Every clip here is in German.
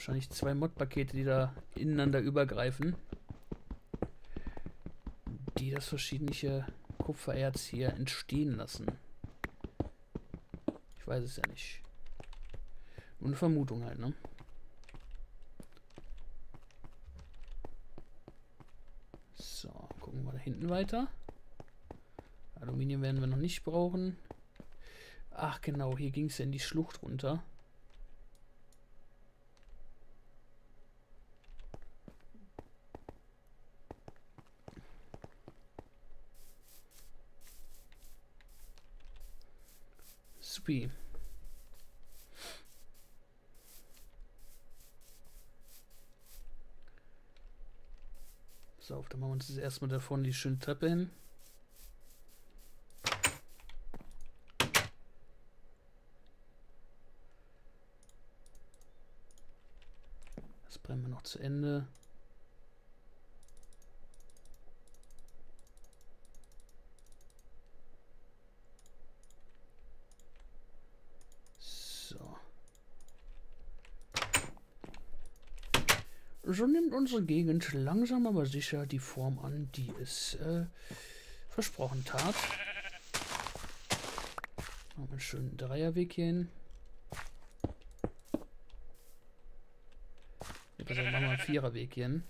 Wahrscheinlich zwei Mod-Pakete, die da ineinander übergreifen. Die das verschiedene Kupfererz hier entstehen lassen. Ich weiß es ja nicht. Nur eine Vermutung halt, ne? So, gucken wir da hinten weiter. Aluminium werden wir noch nicht brauchen. Ach genau, hier ging es ja in die Schlucht runter. Supi. So, dann machen wir uns jetzt erstmal da vorne die schöne Treppe hin. Das brennen wir noch zu Ende. So nimmt unsere Gegend langsam aber sicher die Form an, die es äh, versprochen tat. Machen wir einen schönen Dreierweg hier hin. Also machen wir einen Viererweg hier hin.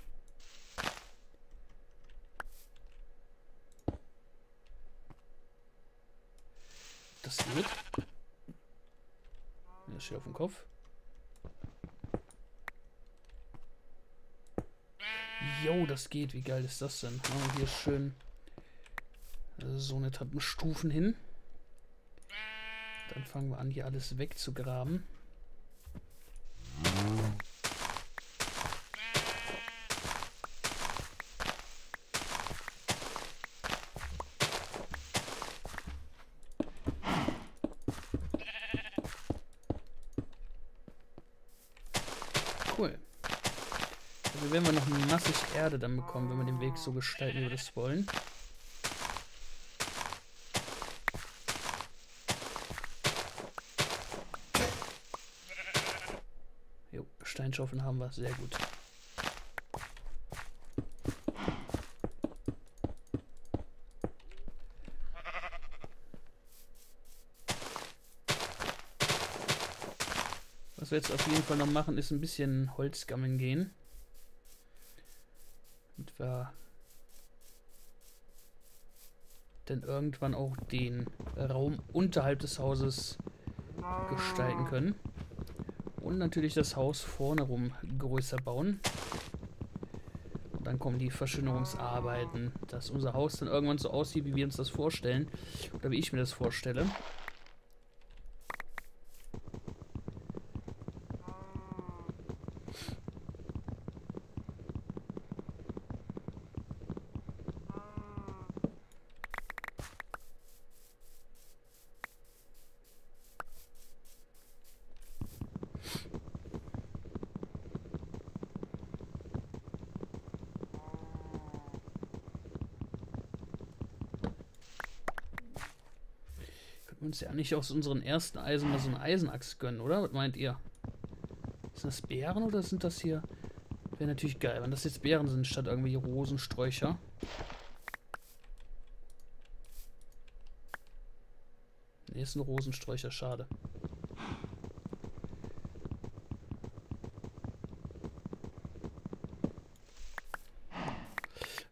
Das geht. Das steht auf dem Kopf. Jo, das geht. Wie geil ist das denn? Machen wir hier schön so eine Treppenstufen hin. Dann fangen wir an, hier alles wegzugraben. werden wir noch massig Erde dann bekommen, wenn wir den Weg so gestalten, wie wir das wollen. Jo, Steinschaufeln haben wir, sehr gut. Was wir jetzt auf jeden Fall noch machen, ist ein bisschen Holz gammeln gehen wir denn irgendwann auch den Raum unterhalb des Hauses gestalten können. Und natürlich das Haus vorne rum größer bauen. Und dann kommen die Verschönerungsarbeiten, dass unser Haus dann irgendwann so aussieht, wie wir uns das vorstellen. Oder wie ich mir das vorstelle. Uns ja nicht aus unseren ersten Eisen mal so eine Eisenachs gönnen, oder? Was meint ihr? Sind das Bären oder sind das hier... Wäre natürlich geil, wenn das jetzt Bären sind, statt irgendwie Rosensträucher. Ne, ist ein Rosensträucher, schade.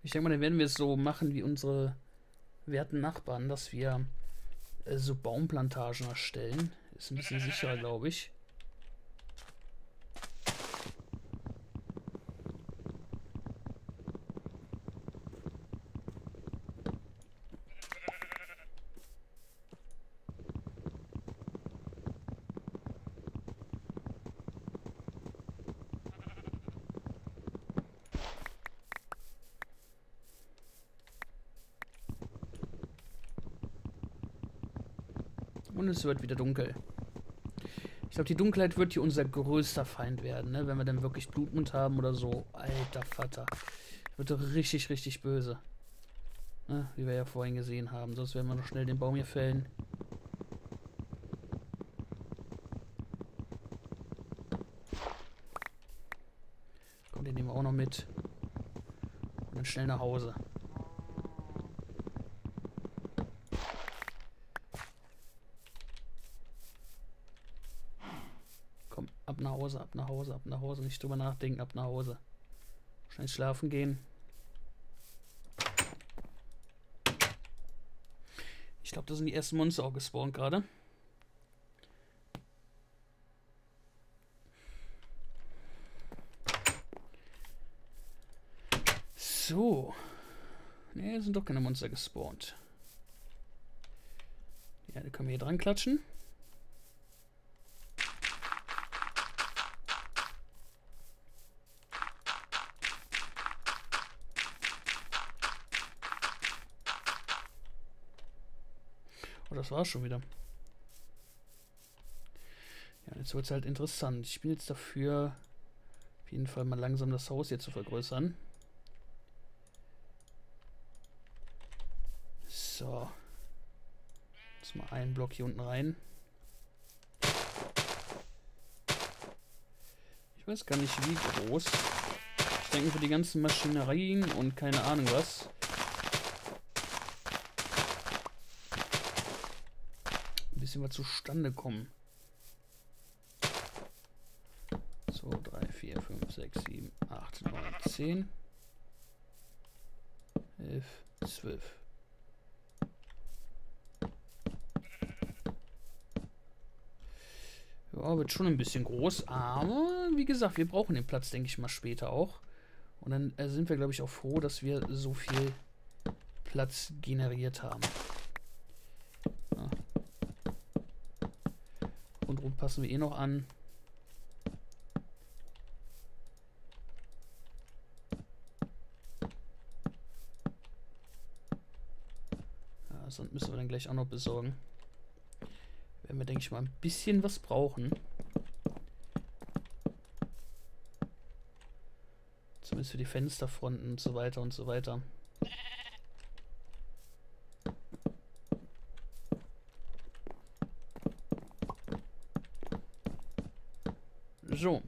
Ich denke mal, dann werden wir es so machen wie unsere werten Nachbarn, dass wir so Baumplantagen erstellen. Ist ein bisschen sicherer, glaube ich. Und es wird wieder dunkel. Ich glaube, die Dunkelheit wird hier unser größter Feind werden, ne? Wenn wir dann wirklich Blutmund haben oder so. Alter Vater. Wird doch richtig, richtig böse. Ne? Wie wir ja vorhin gesehen haben. Sonst werden wir noch schnell den Baum hier fällen. Den nehmen wir auch noch mit. Und dann schnell nach Hause. Komm, ab nach Hause, ab nach Hause, ab nach Hause. Nicht drüber nachdenken, ab nach Hause. Schnell schlafen gehen. Ich glaube, da sind die ersten Monster auch gespawnt gerade. So. Ne, sind doch keine Monster gespawnt. Ja, die können wir hier dran klatschen. Oh, das war's schon wieder. Ja, jetzt wird es halt interessant. Ich bin jetzt dafür, auf jeden Fall mal langsam das Haus hier zu vergrößern. So. Jetzt mal einen Block hier unten rein. Ich weiß gar nicht, wie groß. Ich denke, für die ganzen Maschinerien und keine Ahnung was. Ein bisschen was zustande kommen. 2, 3, 4, 5, 6, 7, 8, 9, 10, 11, 12. Ja, wird schon ein bisschen groß, aber wie gesagt, wir brauchen den Platz, denke ich mal, später auch. Und dann äh, sind wir, glaube ich, auch froh, dass wir so viel Platz generiert haben. Rum passen wir eh noch an. Ja, sonst müssen wir dann gleich auch noch besorgen. Werden wir, denke ich mal, ein bisschen was brauchen. Zumindest für die Fensterfronten und so weiter und so weiter. So.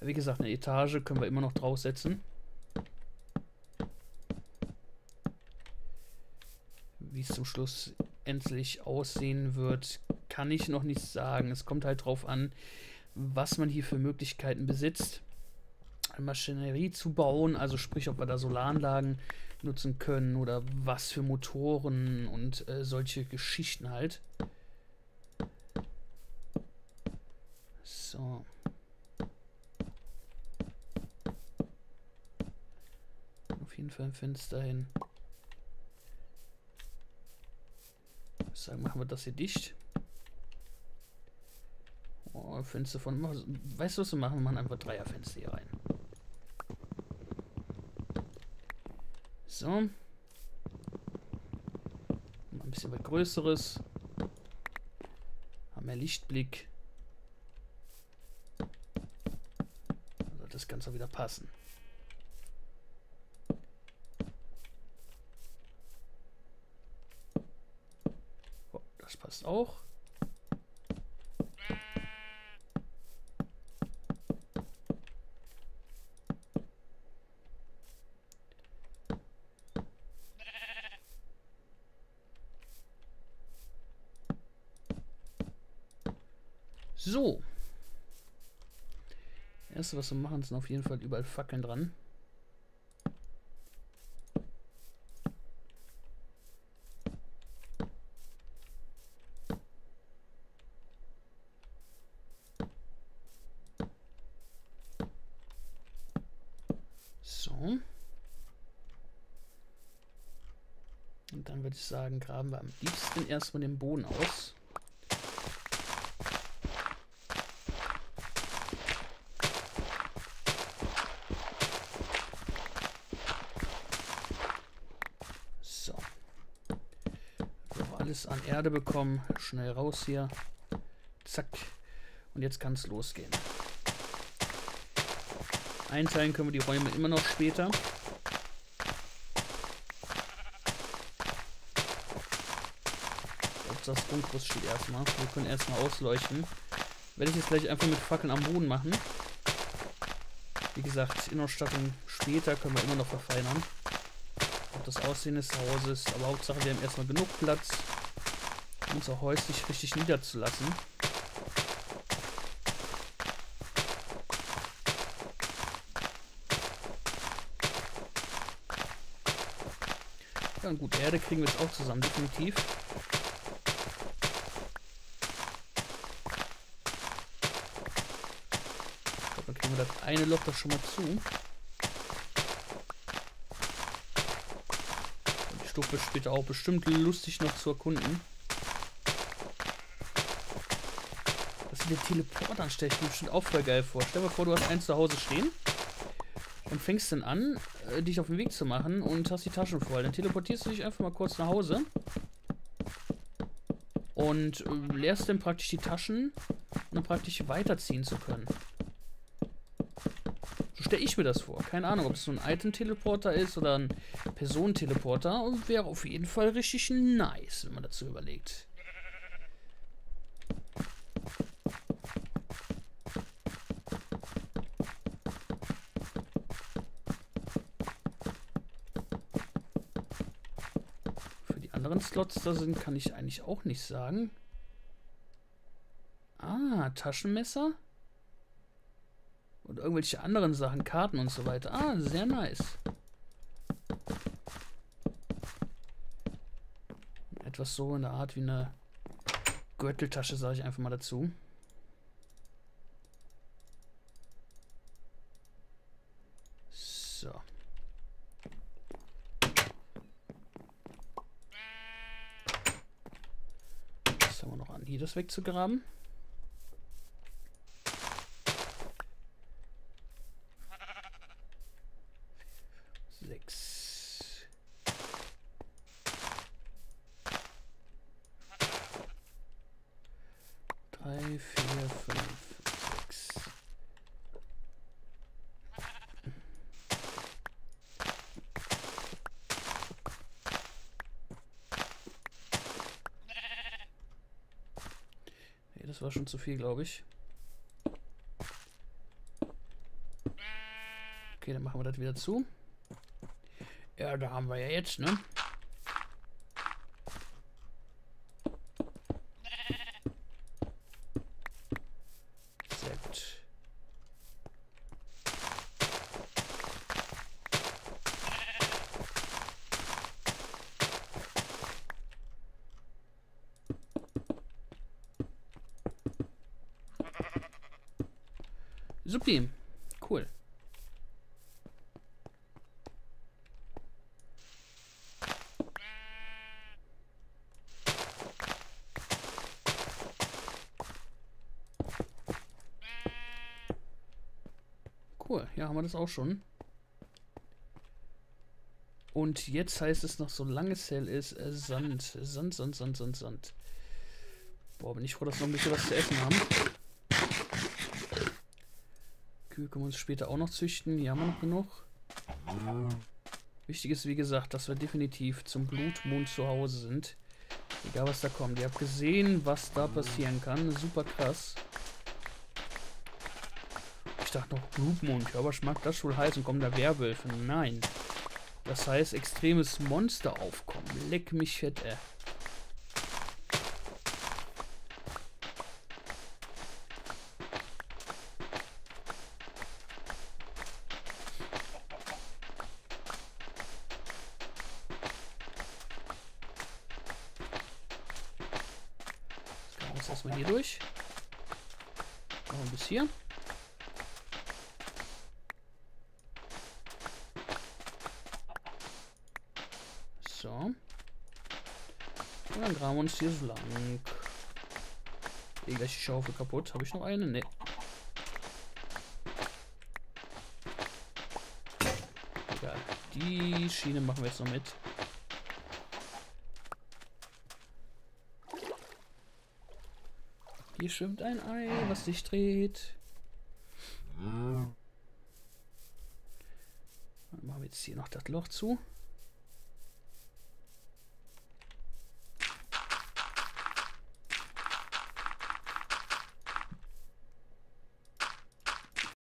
Wie gesagt, eine Etage können wir immer noch draufsetzen. Wie es zum Schluss endlich aussehen wird, kann ich noch nicht sagen. Es kommt halt drauf an, was man hier für Möglichkeiten besitzt, Maschinerie zu bauen, also sprich, ob wir da Solaranlagen nutzen können oder was für Motoren und äh, solche Geschichten halt. So. Auf jeden Fall ein Fenster hin. sagen, machen wir das hier dicht. Oh, Fenster von. Weißt du, was wir machen? Wir machen einfach Dreierfenster hier rein. So. Mal ein bisschen was Größeres. Haben mehr Lichtblick. Dann sollte das Ganze wieder passen. passt auch. So. Erste, was wir machen, sind auf jeden Fall überall Fackeln dran. würde ich sagen, graben wir am liebsten erstmal den Boden aus. So. Wir alles an Erde bekommen. Schnell raus hier. Zack. Und jetzt kann es losgehen. Einteilen können wir die Räume immer noch später. das Grundriss steht erstmal. Wir können erstmal ausleuchten. Werde ich jetzt gleich einfach mit Fackeln am Boden machen. Wie gesagt, Innenausstattung später können wir immer noch verfeinern. Auch das Aussehen des Hauses. Aber Hauptsache, wir haben erstmal genug Platz, uns auch häuslich richtig niederzulassen. Ja, gut, Erde kriegen wir jetzt auch zusammen, definitiv. Dann kriegen wir das eine Loch doch schon mal zu. Und die Stufe später auch bestimmt lustig noch zu erkunden. Mit Teleportern stelle ich mir bestimmt auch voll geil vor. Stell dir mal vor, du hast eins zu Hause stehen und fängst dann an, äh, dich auf den Weg zu machen und hast die Taschen voll. Dann teleportierst du dich einfach mal kurz nach Hause und äh, leerst dann praktisch die Taschen, um praktisch weiterziehen zu können. So stelle ich mir das vor. Keine Ahnung, ob es so ein Item-Teleporter ist oder ein Personenteleporter. Wäre auf jeden Fall richtig nice, wenn man dazu überlegt. Slots da sind, kann ich eigentlich auch nicht sagen. Ah, Taschenmesser. Und irgendwelche anderen Sachen, Karten und so weiter. Ah, sehr nice. Etwas so in der Art wie eine Gürteltasche, sage ich einfach mal dazu. Das wegzugraben. Sechs. Drei, vier, fünf. War schon zu viel, glaube ich. Okay, dann machen wir das wieder zu. Ja, da haben wir ja jetzt, ne? Supi. Cool. Cool, ja, haben wir das auch schon. Und jetzt heißt es noch, solange es hell ist, äh, Sand. Sand, Sand, Sand, Sand, Sand. Boah, bin ich froh, dass wir noch ein bisschen was zu essen haben. Kühe können wir uns später auch noch züchten. Hier haben wir noch genug. Wichtig ist, wie gesagt, dass wir definitiv zum Blutmond zu Hause sind. Egal, was da kommt. Ihr habt gesehen, was da passieren kann. Super krass. Ich dachte noch Blutmond. Ja, aber schmeckt das wohl heißen? Kommen da Werwölfe? Nein. Das heißt, extremes Monster aufkommen. Leck mich fett, ey. Erstmal hier durch. Noch bis hier. So. Und dann graben wir uns hier so lang. Die Schaufel kaputt. Habe ich noch eine? Ne. Egal. Die Schiene machen wir jetzt noch mit. Hier schwimmt ein Ei, was sich dreht. Dann machen wir jetzt hier noch das Loch zu.